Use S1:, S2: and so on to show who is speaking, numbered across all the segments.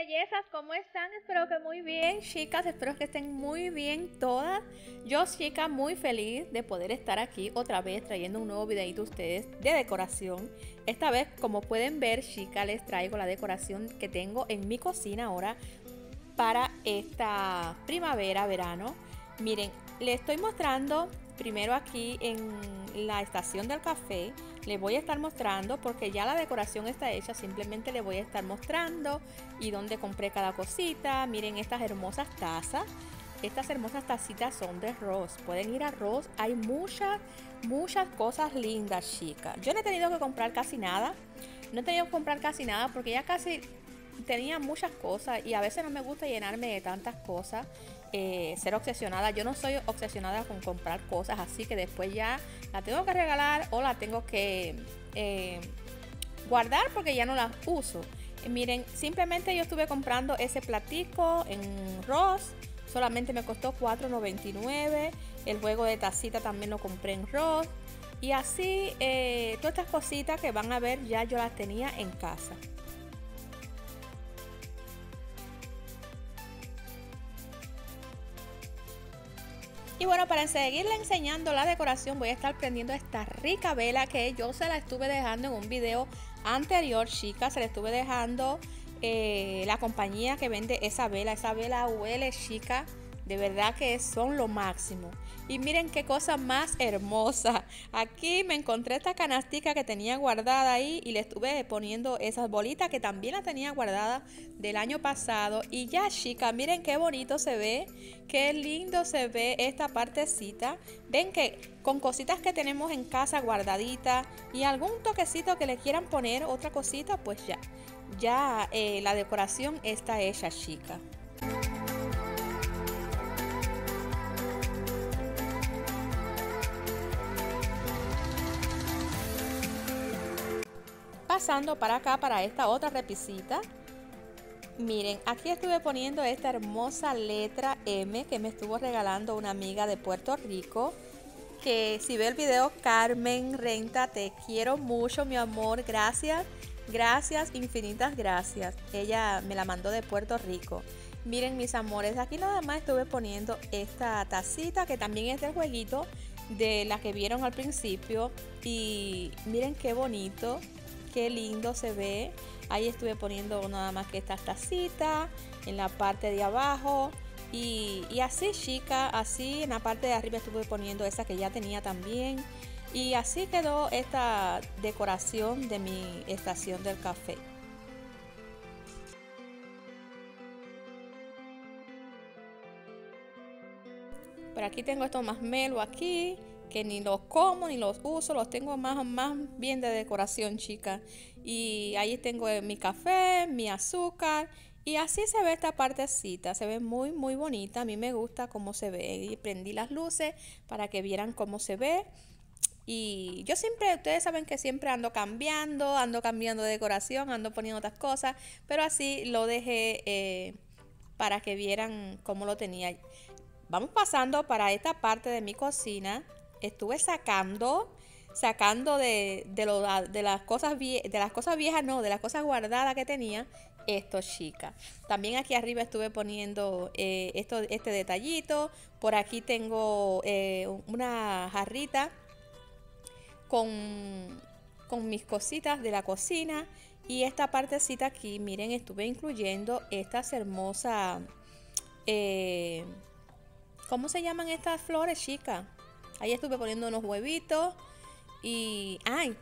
S1: bellezas, ¿cómo están? Espero que muy bien, chicas, espero que estén muy bien todas. Yo, chica, muy feliz de poder estar aquí otra vez trayendo un nuevo videito a ustedes de decoración. Esta vez, como pueden ver, chicas, les traigo la decoración que tengo en mi cocina ahora para esta primavera, verano. Miren, les estoy mostrando primero aquí en la estación del café les voy a estar mostrando porque ya la decoración está hecha simplemente les voy a estar mostrando y dónde compré cada cosita. Miren estas hermosas tazas. Estas hermosas tacitas son de Ross pueden ir a Ross hay muchas muchas cosas lindas chicas yo no he tenido que comprar casi nada. No he tenido que comprar casi nada porque ya casi tenía muchas cosas y a veces no me gusta llenarme de tantas cosas, eh, ser obsesionada. Yo no soy obsesionada con comprar cosas así que después ya la tengo que regalar o la tengo que eh, guardar porque ya no las uso. miren, simplemente yo estuve comprando ese platico en Ross. Solamente me costó $4.99. El juego de tacita también lo compré en Ross. Y así, eh, todas estas cositas que van a ver ya yo las tenía en casa. Y bueno, para seguirle enseñando la decoración voy a estar prendiendo esta rica vela que yo se la estuve dejando en un video anterior, chicas. Se la estuve dejando eh, la compañía que vende esa vela. Esa vela huele, chica. De verdad que son lo máximo. Y miren qué cosa más hermosa. Aquí me encontré esta canastica que tenía guardada ahí y le estuve poniendo esas bolitas que también la tenía guardada del año pasado. Y ya chica, miren qué bonito se ve. Qué lindo se ve esta partecita. Ven que con cositas que tenemos en casa guardadita y algún toquecito que le quieran poner, otra cosita, pues ya. Ya eh, la decoración está hecha chica. Pasando para acá, para esta otra repisita. Miren, aquí estuve poniendo esta hermosa letra M que me estuvo regalando una amiga de Puerto Rico. Que si ve el video, Carmen Renta, te quiero mucho, mi amor. Gracias, gracias, infinitas gracias. Ella me la mandó de Puerto Rico. Miren, mis amores, aquí nada más estuve poniendo esta tacita que también es del jueguito de la que vieron al principio. Y miren qué bonito qué lindo se ve. Ahí estuve poniendo nada más que estas tacitas en la parte de abajo. Y, así chica, así en la parte de arriba estuve poniendo esa que ya tenía también. Y así quedó esta decoración de mi estación del café. Por aquí tengo estos más melo aquí que ni los como ni los uso, los tengo más, más bien de decoración, chica. Y ahí tengo mi café, mi azúcar. Y así se ve esta partecita, se ve muy muy bonita, a mí me gusta cómo se ve. Y prendí las luces para que vieran cómo se ve. Y yo siempre, ustedes saben que siempre ando cambiando, ando cambiando de decoración, ando poniendo otras cosas, pero así lo dejé eh, para que vieran cómo lo tenía. Vamos pasando para esta parte de mi cocina estuve sacando, sacando de, de, de las cosas de las cosas viejas, no, de las cosas guardadas que tenía, esto chica. También aquí arriba estuve poniendo eh, esto, este detallito. Por aquí tengo eh, una jarrita con, con mis cositas de la cocina. Y esta partecita aquí, miren, estuve incluyendo estas hermosas... Eh, ¿Cómo se llaman estas flores, chicas? Ahí estuve poniendo unos huevitos. Y, ay,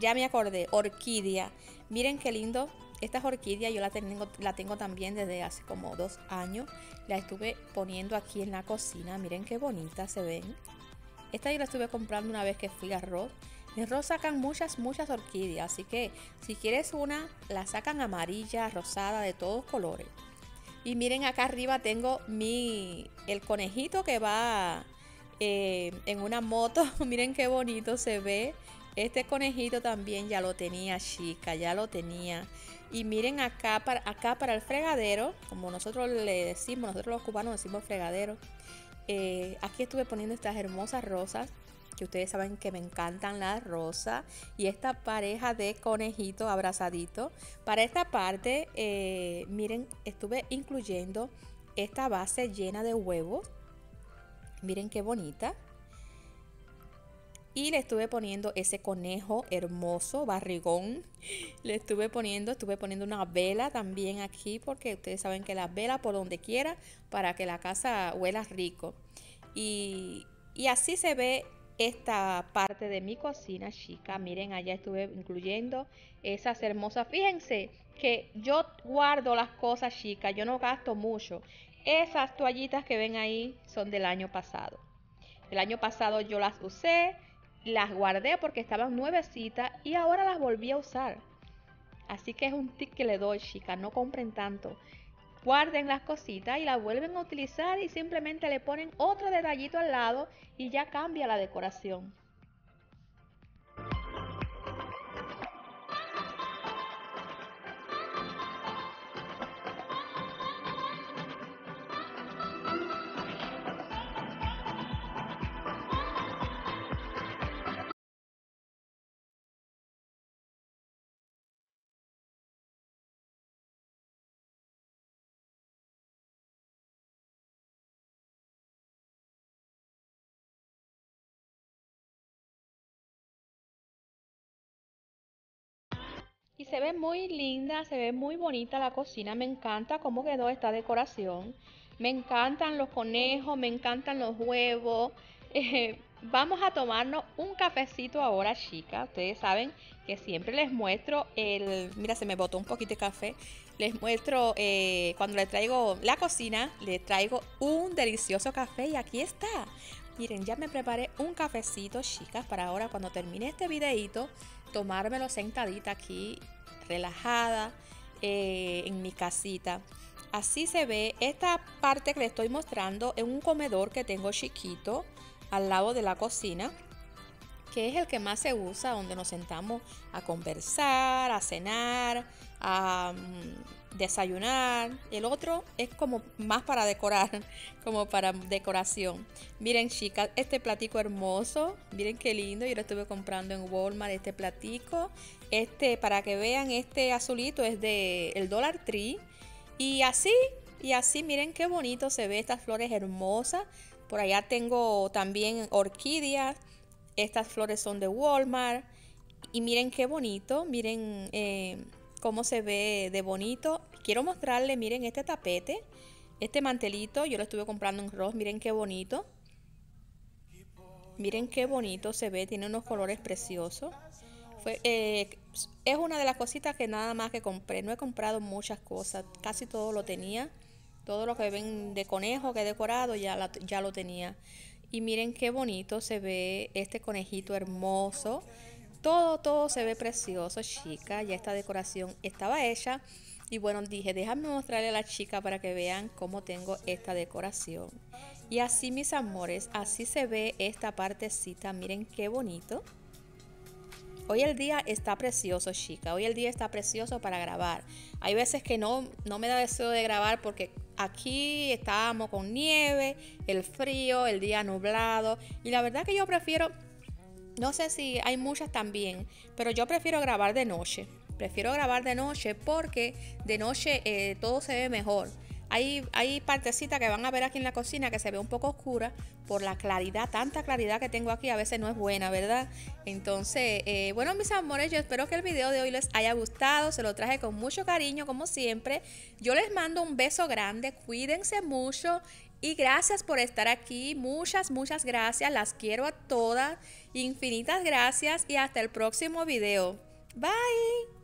S1: ya me acordé, orquídea. Miren qué lindo. Estas orquídeas yo la tengo, también desde hace como dos años. La estuve poniendo aquí en la cocina. Miren qué bonitas se ven. Esta yo la estuve comprando una vez que fui a Ross. En Ross sacan muchas, muchas orquídeas. Así que si quieres una, la sacan amarilla, rosada, de todos colores. Y miren acá arriba tengo mi, el conejito que va eh, en una moto. Miren qué bonito se ve. Este conejito también ya lo tenía chica, ya lo tenía. Y miren acá para, acá para el fregadero, como nosotros le decimos, nosotros los cubanos decimos fregadero. Eh, aquí estuve poniendo estas hermosas rosas. que ustedes saben que me encantan las rosas, y esta pareja de conejitos abrazaditos. Para esta parte, eh, miren, estuve incluyendo esta base llena de huevos. Miren qué bonita. Y le estuve poniendo ese conejo hermoso, barrigón. Le estuve poniendo, estuve poniendo una vela también aquí porque ustedes saben que las velas por donde quiera para que la casa huela rico. Y, y así se ve esta parte de mi cocina chica. Miren, allá estuve incluyendo esas hermosas. Fíjense que yo guardo las cosas chicas, yo no gasto mucho. Esas toallitas que ven ahí son del año pasado. El año pasado yo las usé, las guardé porque estaban nuevecitas y ahora las volví a usar. Así que es un tip que le doy, chicas, no compren tanto. Guarden las cositas y las vuelven a utilizar y simplemente le ponen otro detallito al lado y ya cambia la decoración. Y se ve muy linda, se ve muy bonita la cocina. Me encanta cómo quedó esta decoración. Me encantan los conejos, me encantan los huevos. Eh, vamos a tomarnos un cafecito ahora, chicas. Ustedes saben que siempre les muestro el... Mira, se me botó un poquito de café. Les muestro eh, cuando les traigo la cocina, les traigo un delicioso café y aquí está. Miren, ya me preparé un cafecito, chicas, para ahora cuando termine este videito, tomármelo sentadita aquí, relajada, eh, en mi casita. Así se ve esta parte que les estoy mostrando en un comedor que tengo chiquito al lado de la cocina que es el que más se usa, donde nos sentamos a conversar, a cenar, a mm, desayunar. El otro es como más para decorar, como para decoración. Miren chicas, este platico hermoso, miren qué lindo, yo lo estuve comprando en Walmart este platico. Este, para que vean, este azulito es de el Dollar Tree. Y así, y así, miren qué bonito se ve estas flores hermosas. Por allá tengo también orquídeas estas flores son de Walmart. Y miren qué bonito. Miren eh, cómo se ve de bonito. Quiero mostrarle, miren este tapete. Este mantelito, yo lo estuve comprando en Ross. Miren qué bonito. Miren qué bonito se ve. Tiene unos colores preciosos. Fue, eh, es una de las cositas que nada más que compré. No he comprado muchas cosas. Casi todo lo tenía. Todo lo que ven de conejo que he decorado ya, ya lo tenía. Y miren qué bonito se ve este conejito hermoso. Todo, todo se ve precioso, chica. Ya esta decoración estaba hecha. Y bueno, dije, déjame mostrarle a la chica para que vean cómo tengo esta decoración. Y así, mis amores, así se ve esta partecita. Miren qué bonito. Hoy el día está precioso, chica. Hoy el día está precioso para grabar. Hay veces que no, no me da deseo de grabar porque aquí estábamos con nieve, el frío, el día nublado. Y la verdad que yo prefiero, no sé si hay muchas también, pero yo prefiero grabar de noche. Prefiero grabar de noche porque de noche eh, todo se ve mejor. Hay, hay partecitas que van a ver aquí en la cocina que se ve un poco oscura por la claridad, tanta claridad que tengo aquí, a veces no es buena, ¿verdad? Entonces, eh, bueno, mis amores, yo espero que el video de hoy les haya gustado, se lo traje con mucho cariño, como siempre. Yo les mando un beso grande, cuídense mucho y gracias por estar aquí, muchas, muchas gracias, las quiero a todas, infinitas gracias y hasta el próximo video. Bye.